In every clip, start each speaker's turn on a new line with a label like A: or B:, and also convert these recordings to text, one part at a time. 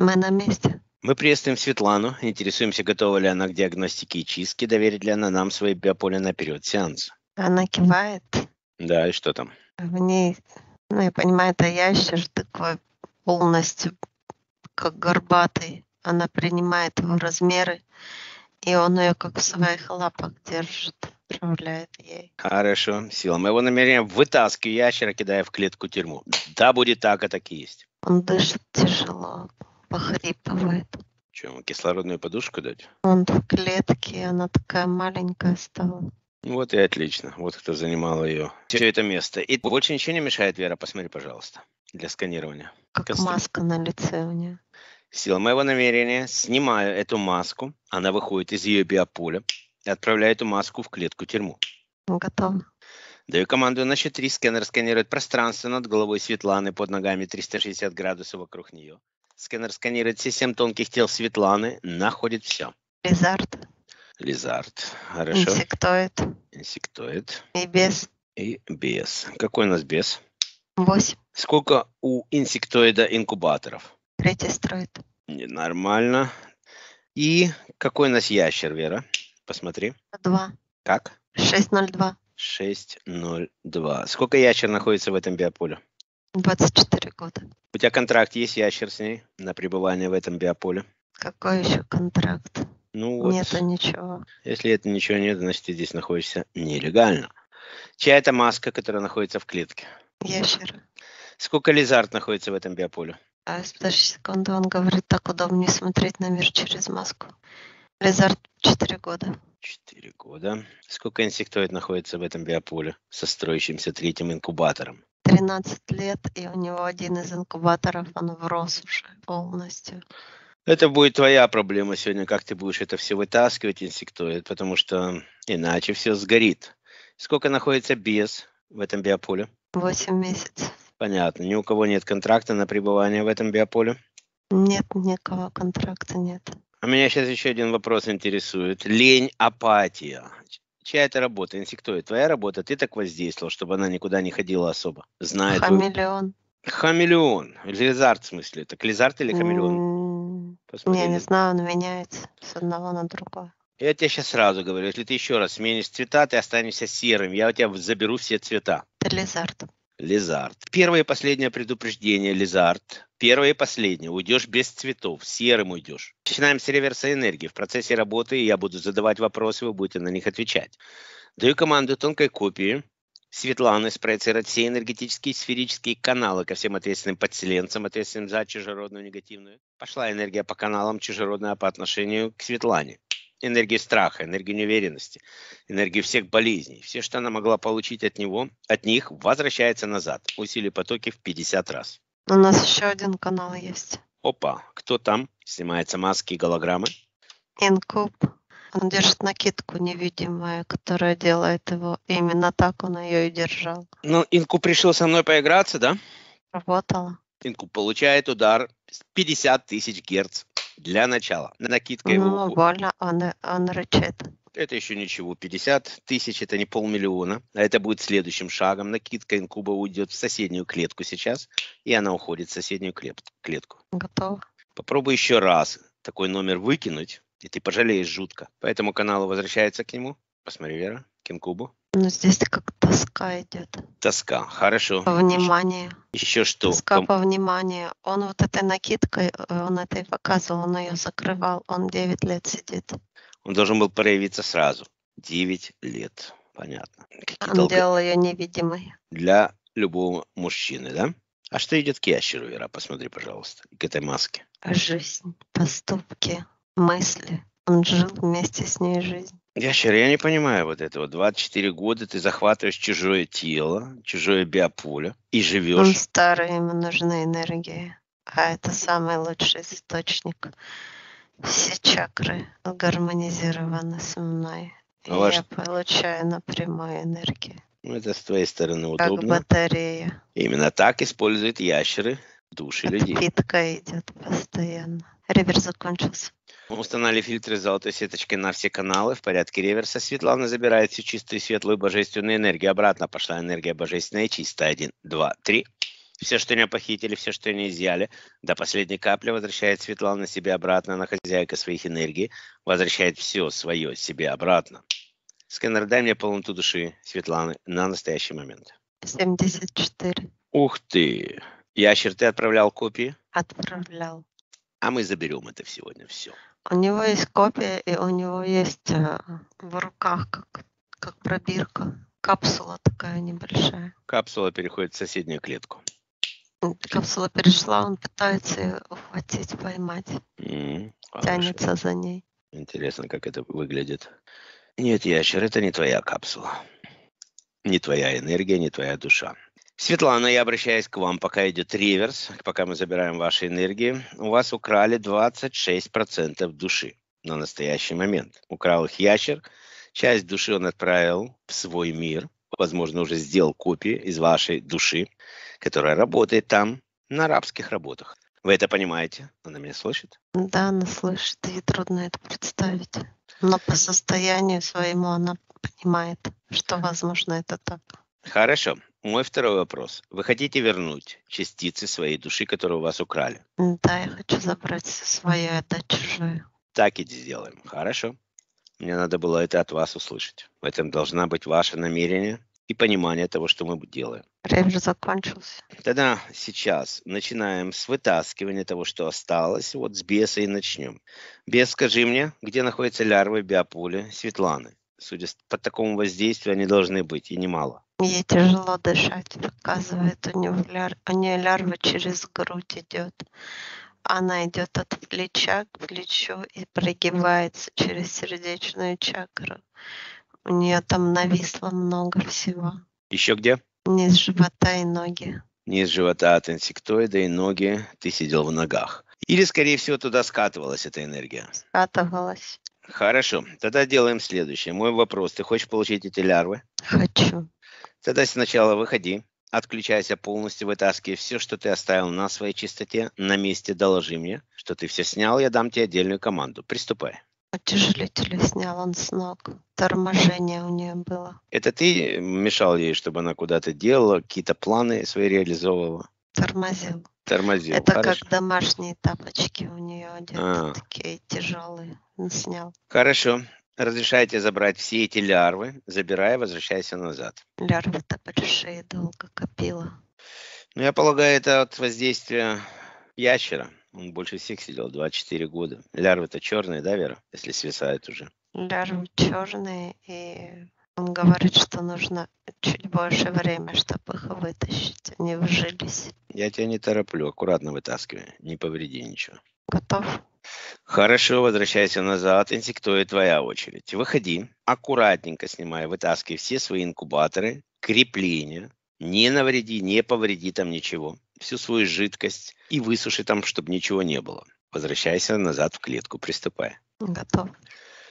A: Мы на месте.
B: Мы приветствуем Светлану, интересуемся, готова ли она к диагностике и чистке, доверит ли она нам свои биополе на период сеанса.
A: Она кивает.
B: Да, и что там?
A: В ней, ну, я понимаю, это ящер такой полностью как горбатый. Она принимает его размеры, и он ее как в своих лапах держит, управляет ей.
B: Хорошо. Сила моего намерения вытаскиваю ящера, кидая в клетку тюрьму. Да, будет так, а так и есть.
A: Он дышит тяжело, похрипывает.
B: Что, ему кислородную подушку дать?
A: Он в клетке, она такая маленькая стала.
B: Вот и отлично. Вот кто занимал ее. Все это место. И больше ничего не мешает, Вера? Посмотри, пожалуйста, для сканирования.
A: Как
B: Костыль.
A: маска на лице у нее.
B: Сила моего намерения, снимаю эту маску, она выходит из ее биополя и отправляю эту маску в клетку тюрьму.
A: Готово.
B: Даю команду на счет 3, сканер сканирует пространство над головой Светланы, под ногами 360 градусов вокруг нее. Сканер сканирует все семь тонких тел Светланы, находит все.
A: Лизард,
B: Лизард, хорошо.
A: инсектоид
B: Инсектоид
A: и без
B: и бес. Какой у нас бес?
A: 8.
B: Сколько у инсектоида инкубаторов?
A: Третий строит.
B: Нормально. И какой у нас ящер, Вера? Посмотри.
A: 2.
B: Как?
A: 602.
B: 602. Сколько ящер находится в этом биополе?
A: 24 года.
B: У тебя контракт есть ящер с ней на пребывание в этом биополе?
A: Какой еще контракт?
B: Ну вот,
A: Нету ничего.
B: если это ничего нет, значит ты здесь находишься нелегально. Чья это маска, которая находится в клетке?
A: Ящер.
B: Сколько лизард находится в этом биополе?
A: А, подожди секунду, он говорит, так удобнее смотреть на мир через маску. Лизард 4 года.
B: Четыре года. Сколько инсектоид находится в этом биополе со строящимся третьим инкубатором?
A: 13 лет, и у него один из инкубаторов, он врос уже полностью.
B: Это будет твоя проблема сегодня, как ты будешь это все вытаскивать, инсектоид, потому что иначе все сгорит. Сколько находится без в этом биополе?
A: 8 месяцев.
B: Понятно. Ни у кого нет контракта на пребывание в этом биополе.
A: Нет никакого контракта, нет.
B: А меня сейчас еще один вопрос интересует. Лень, апатия. Чья это работа? Инсектоид, твоя работа? Ты так воздействовал, чтобы она никуда не ходила особо? Знает.
A: Хамелеон.
B: Хамелеон. Лизард в смысле. Так лизард или хамелеон? Посмотри,
A: Я не знаю, он меняется с одного на другое.
B: Я тебе сейчас сразу говорю, если ты еще раз сменишь цвета, ты останешься серым. Я у тебя заберу все цвета.
A: Это Лизард.
B: Лизард. Первое и последнее предупреждение, Лизард. Первое и последнее. Уйдешь без цветов, серым уйдешь. Начинаем с реверса энергии. В процессе работы я буду задавать вопросы, вы будете на них отвечать. Даю команду тонкой копии. Светланы спроецировать все энергетические сферические каналы ко всем ответственным подселенцам, ответственным за чужеродную негативную. Пошла энергия по каналам чужеродная по отношению к Светлане. Энергия страха, энергия неуверенности, энергию всех болезней. Все, что она могла получить от него, от них, возвращается назад. Усилий потоки в 50 раз.
A: У нас еще один канал есть.
B: Опа, кто там? Снимаются маски и голограммы.
A: Инкуб. Он держит накидку невидимую, которая делает его. Именно так он ее и держал.
B: Ну, Инку пришел со мной поиграться, да?
A: Работала.
B: Инку получает удар с 50 тысяч герц для начала. Накидка его
A: Ну, больно, он, он рычит.
B: Это еще ничего. 50 тысяч это не полмиллиона. А это будет следующим шагом. Накидка инкуба уйдет в соседнюю клетку сейчас. И она уходит в соседнюю клет- клетку.
A: Готово.
B: Попробуй еще раз такой номер выкинуть, и ты пожалеешь жутко. По этому каналу возвращается к нему. Посмотри, Вера, к инкубу.
A: Но здесь как тоска идет.
B: Тоска. Хорошо.
A: По вниманию.
B: Еще что?
A: Тоска
B: Ком-
A: по вниманию. Он вот этой накидкой, э, он это и показывал, он ее закрывал. Он 9 лет сидит.
B: Он должен был проявиться сразу. 9 лет. Понятно. Какие
A: Он
B: долго-
A: делал ее невидимой.
B: Для любого мужчины, да? А что идет к ящеру, Вера? Посмотри, пожалуйста, к этой маске.
A: Жизнь, поступки, мысли. Он жил вместе с ней жизнь.
B: Ящер, я не понимаю вот этого. 24 года ты захватываешь чужое тело, чужое биополе и
A: Он
B: живешь.
A: старый, ему нужны энергии. А это самый лучший источник. Все чакры гармонизированы со мной. И
B: А ваш-
A: я получаю напрямую энергию.
B: Ну, это с твоей стороны
A: Как
B: удобно.
A: батарея.
B: Именно так используют ящеры души людей.
A: Подпитка идет постоянно. Ревер закончился.
B: Мы установили фильтры золотой сеточкой на все каналы. В порядке реверса Светлана забирает всю чистую, светлую, божественную энергию. Обратно пошла энергия божественная и чистая. Один, два, три. Все, что не похитили, все, что не изъяли, до последней капли возвращает Светлана себе обратно, на хозяйка своих энергий, возвращает все свое себе обратно. Сканер, дай мне полноту души Светланы на настоящий момент.
A: 74.
B: Ух ты! Ящер, ты отправлял копии?
A: Отправлял.
B: А мы заберем это сегодня все.
A: У него есть копия, и у него есть э, в руках как, как пробирка. Капсула такая небольшая.
B: Капсула переходит в соседнюю клетку.
A: Капсула перешла, он пытается ее ухватить, поймать.
B: М,
A: Тянется
B: хорошо.
A: за ней.
B: Интересно, как это выглядит. Нет, ящер, это не твоя капсула. Не твоя энергия, не твоя душа. Светлана, я обращаюсь к вам, пока идет реверс, пока мы забираем ваши энергии. У вас украли 26% души на настоящий момент. Украл их ящер. Часть души он отправил в свой мир. Возможно, уже сделал копию из вашей души, которая работает там на арабских работах. Вы это понимаете? Она меня слышит?
A: Да, она слышит, ей трудно это представить. Но по состоянию своему она понимает, что, возможно, это так.
B: Хорошо. Мой второй вопрос. Вы хотите вернуть частицы своей души, которые у вас украли?
A: Да, я хочу забрать все свое и отдать чужое.
B: Так и сделаем. Хорошо. Мне надо было это от вас услышать. В этом должна быть ваше намерение и понимание того, что мы делаем.
A: Рейвер закончился.
B: Тогда сейчас начинаем с вытаскивания того, что осталось. Вот с беса и начнем. Бес, скажи мне, где находятся лярвы биополя Светланы? Судя по такому воздействию, они должны быть, и немало.
A: Ей тяжело дышать, показывает. У нее, ляр... у нее лярва через грудь идет. Она идет от плеча к плечу и прогибается через сердечную чакру. У нее там нависло много всего.
B: Еще где?
A: Низ живота и ноги.
B: Низ живота от инсектоида и ноги ты сидел в ногах. Или, скорее всего, туда скатывалась эта энергия.
A: Скатывалась.
B: Хорошо, тогда делаем следующее. Мой вопрос. Ты хочешь получить эти лярвы?
A: Хочу.
B: Тогда сначала выходи, отключайся полностью, вытаскивай все, что ты оставил на своей чистоте, на месте доложи мне, что ты все снял, я дам тебе отдельную команду. Приступай.
A: Утяжелитель снял он с ног. Торможение у нее было.
B: Это ты мешал ей, чтобы она куда-то делала, какие-то планы свои реализовывала?
A: Тормозил.
B: Тормозил.
A: Это
B: Хорошо.
A: как домашние тапочки у нее одеты,
B: А.
A: такие тяжелые. Он снял.
B: Хорошо. Разрешайте забрать все эти лярвы, забирай, возвращайся назад.
A: Лярвы-то большие, долго копила.
B: Ну, я полагаю, это от воздействия ящера. Он больше всех сидел, 24 года. Лярвы-то черные, да, Вера? Если свисают уже.
A: Лярвы черные, и он говорит, что нужно чуть больше времени, чтобы их вытащить. Они вжились.
B: Я тебя не тороплю, аккуратно вытаскивай, не повреди ничего.
A: Готов?
B: Хорошо, возвращайся назад. Инсектоид, твоя очередь. Выходи, аккуратненько снимай, вытаскивай все свои инкубаторы, крепления. Не навреди, не повреди там ничего. Всю свою жидкость и высуши там, чтобы ничего не было. Возвращайся назад в клетку, приступай.
A: Готов.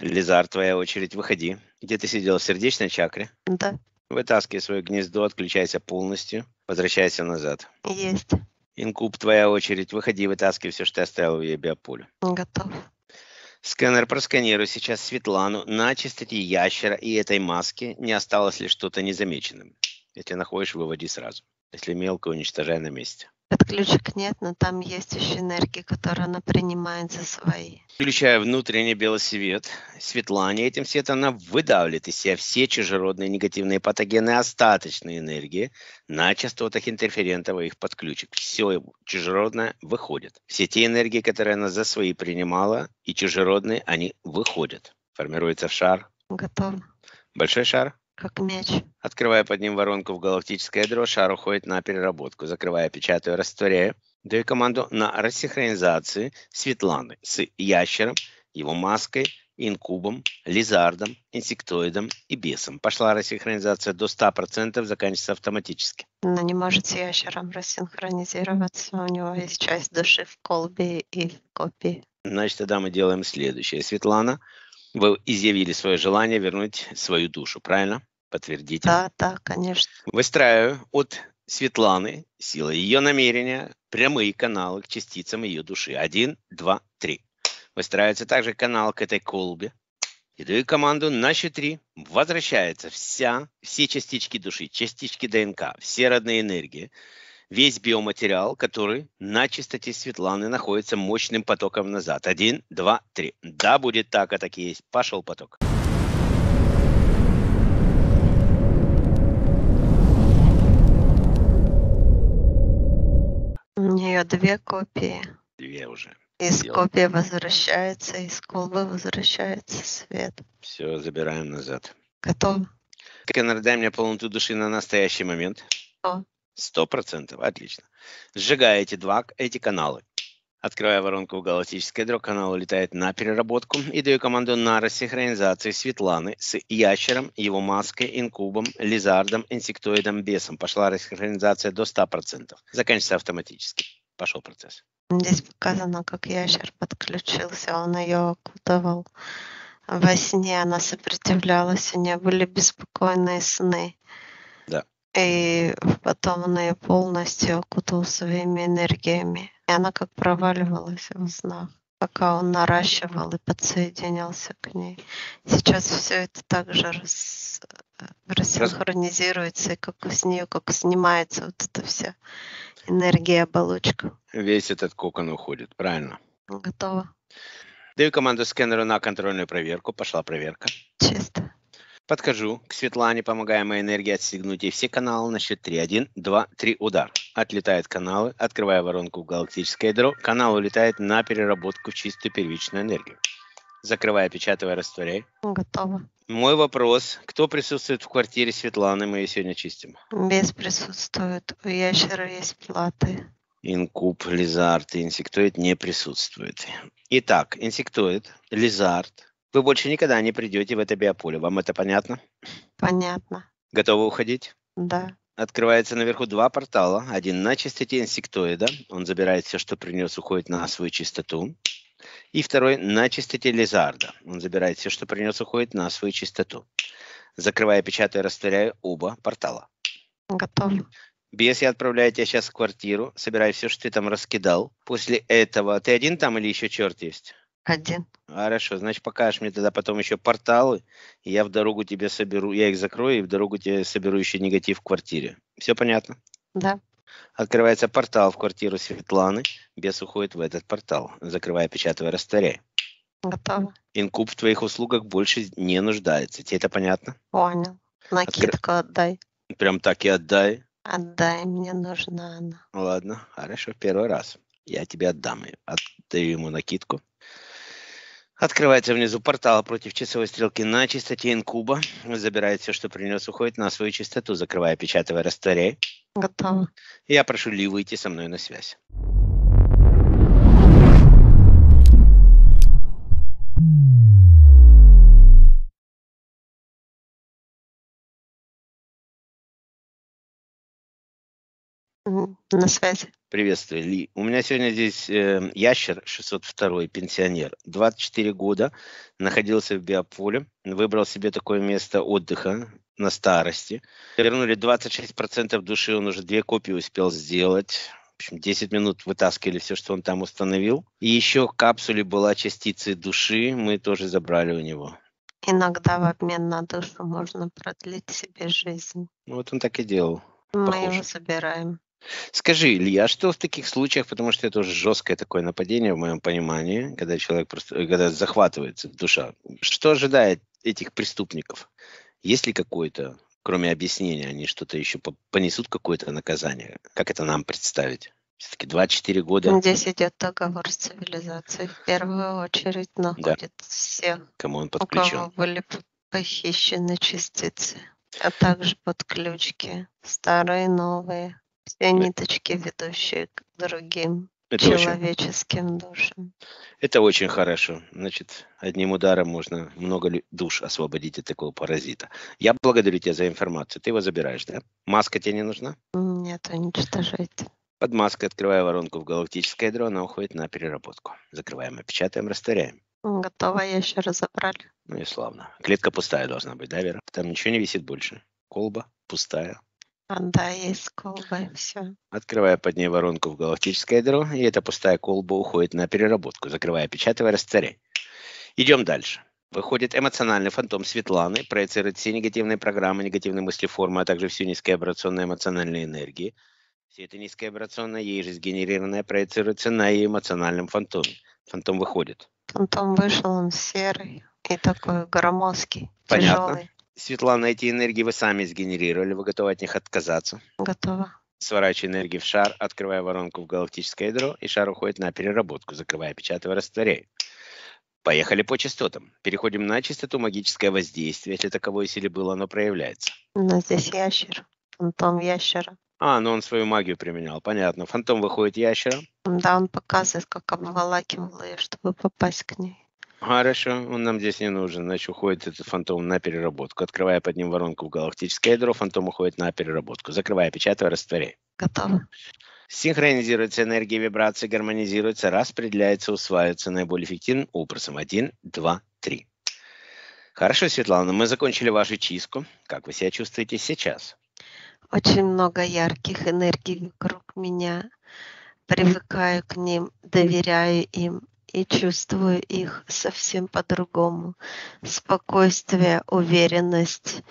B: Лизар, твоя очередь, выходи. Где ты сидел? В сердечной чакре?
A: Да,
B: Вытаскивай свое гнездо, отключайся полностью. Возвращайся назад.
A: есть.
B: Инкуб, твоя очередь. Выходи, вытаскивай все, что ты оставил в ее биополе.
A: Готов.
B: Сканер просканируй сейчас Светлану на чистоте ящера и этой маски. Не осталось ли что-то незамеченным? Если находишь, выводи сразу. Если мелко, уничтожай на месте.
A: Подключек нет, но там есть еще энергии, которые она принимает за свои.
B: Включая внутренний белый свет, Светлане этим светом она выдавливает из себя все чужеродные негативные патогены остаточные энергии на частотах интерферентов и их подключек. Все чужеродное выходит. Все те энергии, которые она за свои принимала, и чужеродные, они выходят. Формируется шар.
A: Готов.
B: Большой шар.
A: Как мяч.
B: Открывая под ним воронку в галактическое ядро, шар уходит на переработку. Закрывая, печатаю, растворяю. Даю команду на рассинхронизацию Светланы с ящером, его маской, инкубом, лизардом, инсектоидом и бесом. Пошла рассинхронизация до 100%, заканчивается автоматически.
A: Она не может с ящером рассинхронизироваться. У него есть часть души в колбе и в копии.
B: Значит, тогда мы делаем следующее. Светлана, вы изъявили свое желание вернуть свою душу, правильно? Подтвердите.
A: Да, да, конечно.
B: Выстраиваю от Светланы силы ее намерения прямые каналы к частицам ее души. Один, два, три. Выстраивается также канал к этой колбе. И даю команду на счет три. Возвращается вся, все частички души, частички ДНК, все родные энергии. Весь биоматериал, который на чистоте Светланы находится мощным потоком назад. Один, два, три. Да, будет так, а так и есть. Пошел поток.
A: У нее две копии.
B: Две уже.
A: Из
B: Сделал.
A: копии возвращается, из колбы возвращается свет.
B: Все, забираем назад.
A: Готово?
B: Сканер, дай мне полноту души на настоящий момент.
A: Сто.
B: Сто процентов, отлично. Сжигая эти два, эти каналы. Открывая воронку галактическое ядро, канал улетает на переработку и даю команду на рассинхронизацию Светланы с ящером, его маской, инкубом, лизардом, инсектоидом, бесом. Пошла рассинхронизация до 100%. Заканчивается автоматически. Пошел процесс.
A: Здесь показано, как ящер подключился, он ее окутывал. Во сне она сопротивлялась, у нее были беспокойные сны.
B: Да.
A: И потом он ее полностью окутал своими энергиями. И она как проваливалась в снах, пока он наращивал и подсоединялся к ней. Сейчас все это также рас... рассинхронизируется, и как с нее, как снимается вот эта вся энергия оболочка.
B: Весь этот кокон уходит, правильно?
A: Готово.
B: Даю команду сканеру на контрольную проверку. Пошла проверка. Подхожу к Светлане, помогая моей энергии отстегнуть ей все каналы на счет 3. 1, 2, 3, удар. Отлетают каналы, открывая воронку в галактическое ядро. Канал улетает на переработку в чистую первичную энергию. Закрывая, печатывая, растворяй.
A: Готово.
B: Мой вопрос. Кто присутствует в квартире Светланы? Мы ее сегодня чистим.
A: Без присутствует. У ящера есть платы.
B: Инкуб, лизард и инсектоид не присутствует. Итак, инсектоид, лизард. Вы больше никогда не придете в это биополе. Вам это понятно?
A: Понятно.
B: Готовы уходить?
A: Да.
B: Открывается наверху два портала. Один на чистоте инсектоида. Он забирает все, что принес, уходит на свою чистоту. И второй на чистоте лизарда. Он забирает все, что принес, уходит на свою чистоту. Закрывая, печатая, растворяю оба портала.
A: Готово.
B: Бес, я отправляю тебя сейчас в квартиру, собирай все, что ты там раскидал. После этого ты один там или еще черт есть?
A: Один.
B: Хорошо, значит, покажешь мне тогда потом еще порталы, и я в дорогу тебе соберу, я их закрою, и в дорогу тебе соберу еще негатив в квартире. Все понятно?
A: Да.
B: Открывается портал в квартиру Светланы, бес уходит в этот портал, закрывая, печатая, растворяй.
A: Готово.
B: Инкуб в твоих услугах больше не нуждается. Тебе это понятно?
A: Понял. Накидку отдай.
B: Прям так и отдай.
A: Отдай, мне нужна она.
B: Ладно, хорошо, первый раз. Я тебе отдам ее. Отдаю ему накидку. Открывается внизу портал против часовой стрелки на чистоте инкуба. Забирает все, что принес, уходит на свою чистоту, закрывая, печатывая, растворяй.
A: Готово.
B: Я прошу Ли выйти со мной на связь.
A: На связи.
B: Приветствую, Ли. У меня сегодня здесь э, ящер 602, пенсионер. 24 года, находился в биополе, выбрал себе такое место отдыха на старости. Вернули 26% души, он уже две копии успел сделать. В общем, 10 минут вытаскивали все, что он там установил. И еще в капсуле была частица души, мы тоже забрали у него.
A: Иногда в обмен на душу можно продлить себе жизнь.
B: Ну, Вот он так и делал.
A: Мы
B: Похоже.
A: его забираем.
B: Скажи, Илья, а что в таких случаях, потому что это уже жесткое такое нападение в моем понимании, когда человек просто, э, когда захватывается душа, что ожидает этих преступников? Есть ли какое-то, кроме объяснения, они что-то еще по- понесут какое-то наказание? Как это нам представить? Все-таки 24 года,
A: Здесь идет договор с цивилизацией. В первую очередь находит всех,
B: кому он
A: у кого
B: подключен?
A: были похищены частицы, а также подключки, старые, новые, все ниточки, ведущие к другим
B: Это очень,
A: человеческим душам.
B: это очень хорошо. Значит, одним ударом можно много душ освободить от такого паразита. Я благодарю тебя за информацию. Ты его забираешь, да? Маска тебе не нужна?
A: Нет, уничтожайте.
B: Под маской открывая воронку в галактическое ядро, она уходит на переработку. Закрываем, опечатаем, растворяем.
A: Готово, ящера забрали.
B: Ну и славно. Клетка пустая должна быть, да, Вера? Там ничего не висит больше. Колба пустая.
A: А, да, есть колба и все.
B: Открывая под ней воронку в галактическое ядро, и эта пустая колба уходит на переработку. Закрывая, печатывая, растворяй. Идем дальше. Выходит эмоциональный фантом Светланы, проецирует все негативные программы, негативные мысли формы, а также всю низкообрационную эмоциональную энергии. Все это низкая вибрационная ей же сгенерированная проецируется на ее эмоциональном фантоме. Фантом выходит.
A: Фантом вышел, он серый и такой громоздкий,
B: Понятно.
A: тяжелый.
B: Светлана, эти энергии вы сами сгенерировали, вы готовы от них отказаться.
A: Готово.
B: Сворачиваю энергии в шар, открывая воронку в галактическое ядро, и шар уходит на переработку, закрывая, печатая, растворяя. Поехали по частотам. Переходим на частоту магическое воздействие. Если таковое силе было, оно проявляется.
A: Но здесь ящер, фантом ящера.
B: А, ну он свою магию применял, понятно. Фантом выходит ящера.
A: Да, он показывает, как обволакивал ее, чтобы попасть к ней.
B: Хорошо, он нам здесь не нужен, значит уходит этот фантом на переработку. Открывая под ним воронку в галактическое ядро, фантом уходит на переработку. Закрывая, печатая, растворяй.
A: Готово.
B: Синхронизируется энергия вибрации, гармонизируется, распределяется, усваивается наиболее эффективным образом. Один, два, три. Хорошо, Светлана, мы закончили вашу чистку. Как вы себя чувствуете сейчас?
A: Очень много ярких энергий вокруг меня. Привыкаю к ним, доверяю им и чувствую их совсем по-другому. Спокойствие, уверенность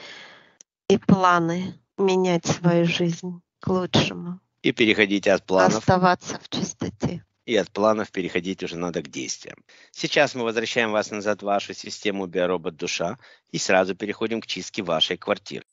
A: и планы менять свою жизнь к лучшему.
B: И переходите от планов
A: Оставаться в чистоте.
B: и от планов переходить уже надо к действиям. Сейчас мы возвращаем вас назад в вашу систему биоробот душа и сразу переходим к чистке вашей квартиры.